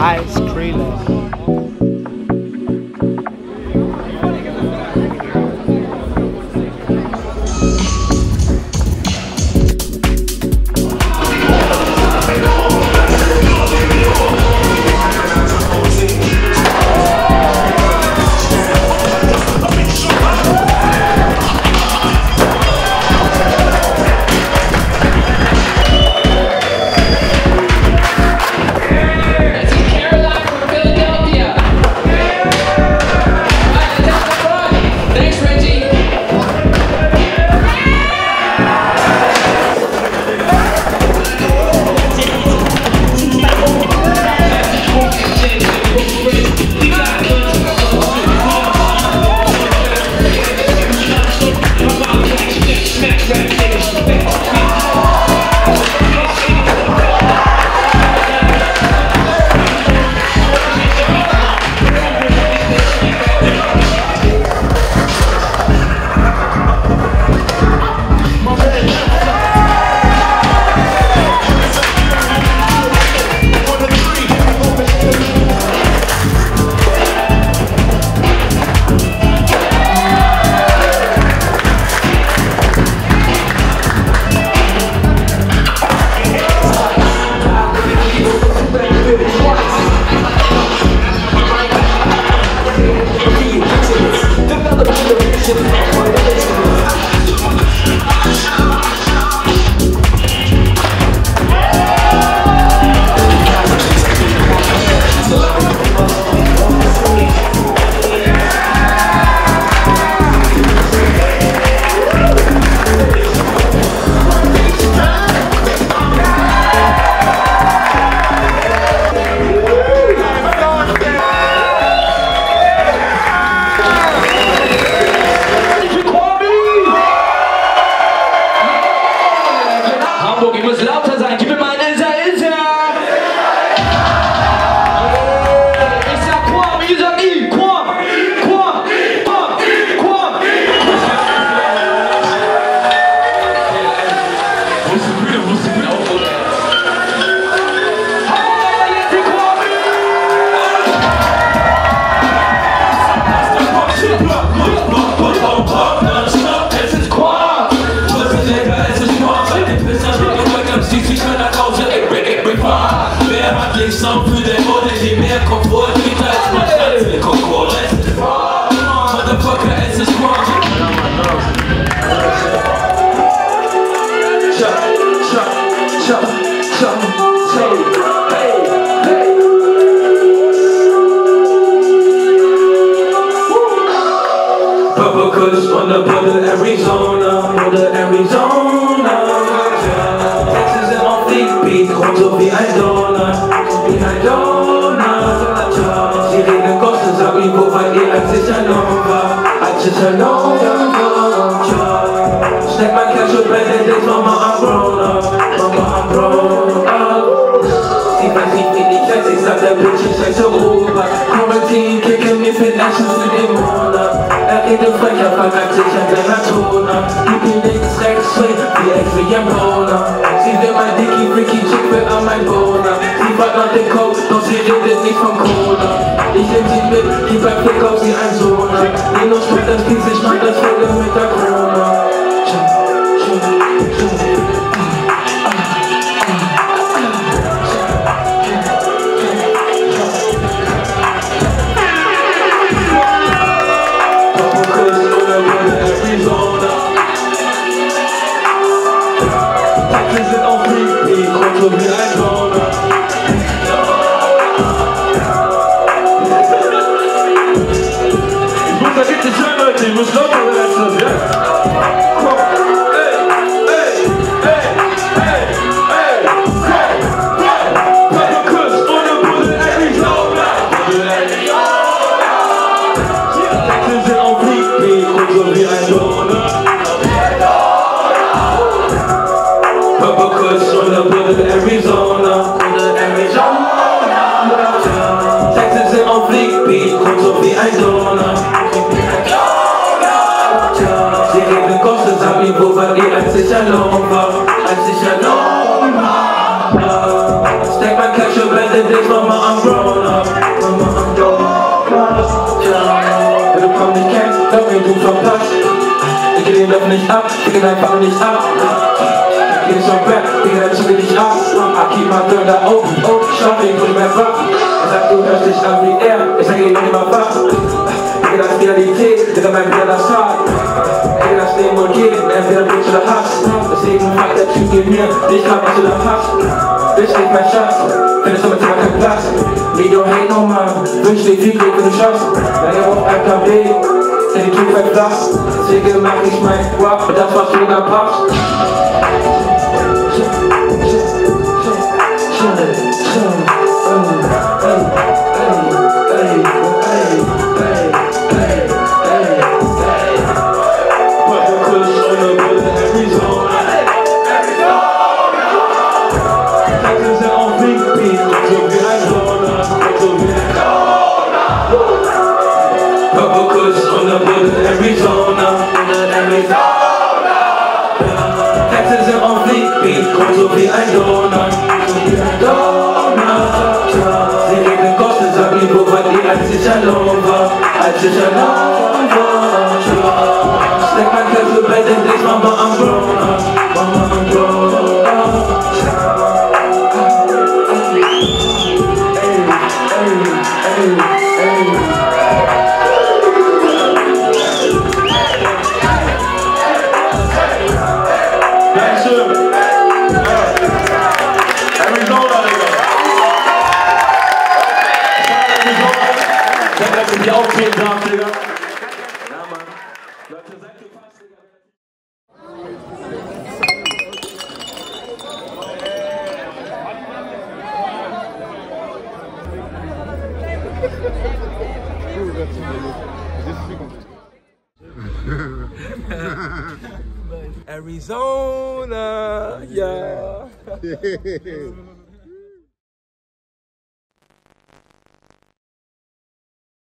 Hi. Marcus on the border Arizona, border Arizona. Doch sie redet nicht von Corona. Ich nehm sie mit, wie beim Blick auf sie ein Sohn Minus tut das Kies, ich mach das Vögel mit der Corona Arizona sind auf Repeat, kontrolliert ein Tor Zaczekajcie, trzymajcie, już dobrze lecę, wiesz? ich alone war, als ich alone war. Stack mein Cash und wende dich, Mama, I'm grown up. Mama, I'm grown up. Ja, wenn du komm nicht kennst, glaub mir, du verpasst. Ich geh den Lauf nicht ab, ich geh dein Ball nicht ab. Ich geh schon weg, ich geh dein Züge nicht ab. I keep my door da open, oh, schau, ich bin mehr wach. Er sagt, du hörst dich an wie er, ich sag, ich bin immer wach. Ich geh das Realität, ich geh mein Bruder das Haar. Mir, nicht grad, was du da hast. Bist nicht mein Schatz, findest du mit Zimmer keinen Platz. Your hate no man, wünsch dir viel Glück, wenn du schaffst. Deine braucht ein Plan B, denn die Tür fällt flach. Deswegen mach ich mein Rap, das was du da pappst. Fleet, kommt so wie ein Donut, so wie ein Donut. Sie regnen Kosten, sag mir, wo war die, als ich alone war, als Arizona, yeah.